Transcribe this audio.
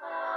Bye.